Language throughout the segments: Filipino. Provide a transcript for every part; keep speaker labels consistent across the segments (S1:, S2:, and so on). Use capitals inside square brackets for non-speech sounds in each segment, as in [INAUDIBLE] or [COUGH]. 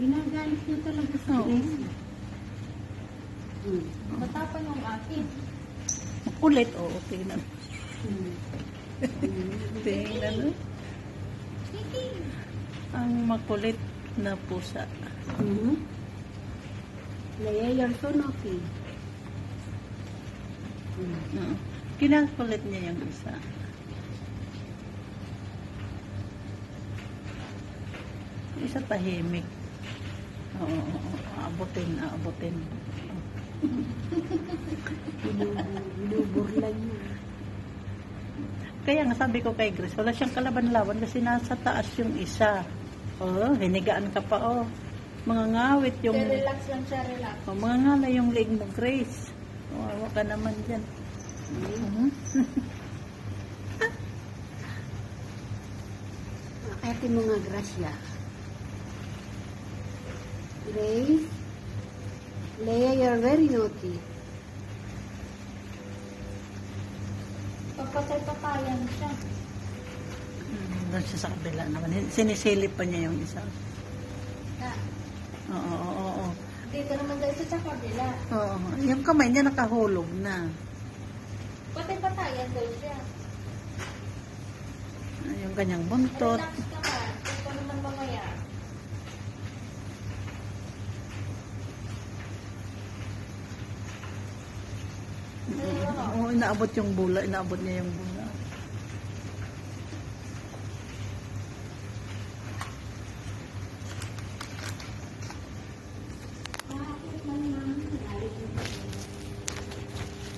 S1: Ginagamit niya talaga sa
S2: Oo.
S1: Grace. Hmm.
S3: Matapang yung akin.
S2: Makulit. Oo, tingnan.
S1: Hmm. [LAUGHS]
S2: Tingnan. oh. Ang makulit na pusa.
S1: Hmm. Leia, you're so naughty. Hmm.
S2: Oo. Kinakulit niya yung isa. Isa tahimik. Oo. Aabutin, aabutin.
S1: Binubur- Binuburlan niya.
S2: Kaya nga sabi ko kay Grace, wala siyang kalaban-laban kasi nasa taas yung isa. Oh, hinigaan ka pa oh. Mga ngawit yung...
S3: Siya relax lang siya, relax.
S2: Oh, mga ngala yung leg mo, Grace. Wawa ka naman dyan. Mhm. [LAUGHS]
S1: Ate mo nga, Gracia. Grace? Leia, you're very naughty.
S3: Pagpatay-patayan siya.
S2: Mm, Doon siya sa kabila naman. Sinisilip pa niya yung isa.
S3: Na,
S2: Oo, oo, oo. oo.
S3: dito naman siya sa kabila.
S2: Oo, yung kamay niya nakahulog na.
S3: Patay-patayan daw siya.
S2: Yung kanyang buntot.
S3: Relax
S2: Oo, inaabot yung bula. Inaabot niya yung bula.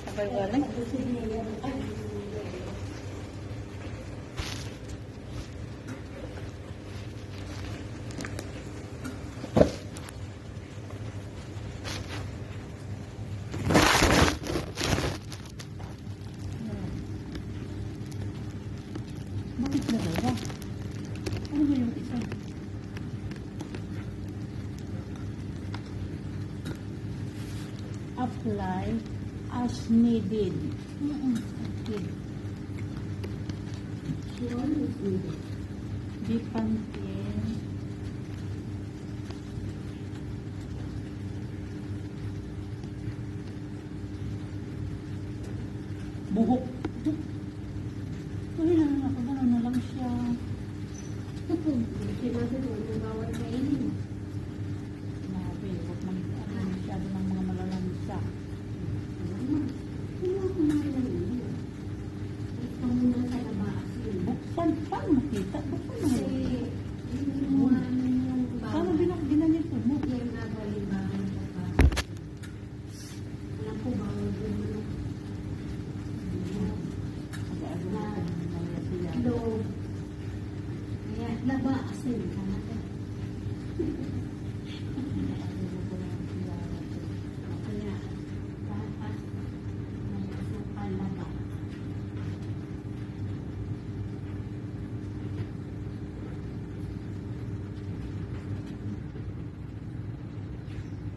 S2: Sabay wala. Bakit dalawa? Ano ba yung isa? Apply as needed. Mm-mm. Okay.
S1: She always needed.
S2: Dipantin. Buhok. Ay, nakakagano na lang siya.
S1: Sinabi mo, nabawal kainin.
S2: Grabe, huwag man ano, masyado ng mga malalansa.
S1: Hindi ako kumain Ito muna sa labas.
S2: Buksan, paano makita? Buksan
S1: Hello. Kaya, laba, asin ka natin. Kaya, dapat may laba.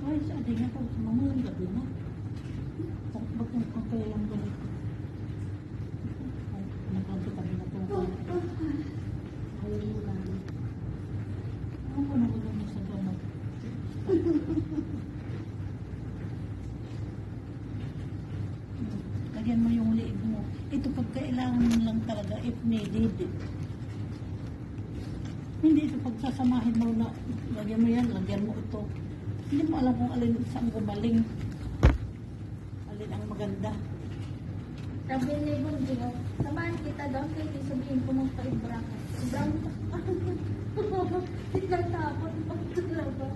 S2: Ay, sa ating ako, sa mga yung gabi na. Kung ba't yung kung kailang gabi ko. Nagkakitabi na ito.
S1: Ayaw mo lang.
S2: Ano ko na mo sa gamot? Lagyan mo yung liig mo. Ito pag kailangan lang talaga if needed. Hindi ito pagsasamahin mo na lagyan mo yan, lagyan mo ito. Hindi mo alam kung alin saan gumaling. Alin ang maganda.
S3: Sabi ni Ibon, Gino, samahan kita doon kay sabihin ko magpa-ibra ka. Ibra mo ka. Tignan tapon. Pagtulaba.